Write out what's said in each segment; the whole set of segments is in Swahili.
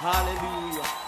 Hallelujah.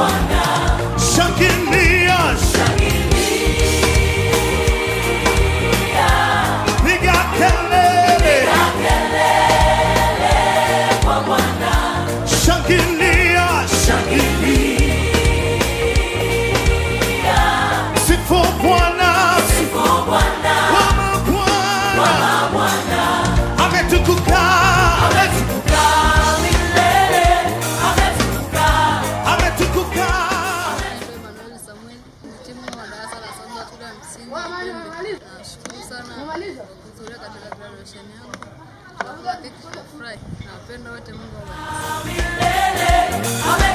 shangilia, sifu Bwana, Bwana, Bwana, ametukuka, ametukuka. Naitwa Emmanuel Samuel, mhitimu wa darasa la saba shule ya msingi Nashukuru sana kwa kuhudhuria katika graduation yangu. Hakika. Nawapenda wote, Mungu awabariki. I'm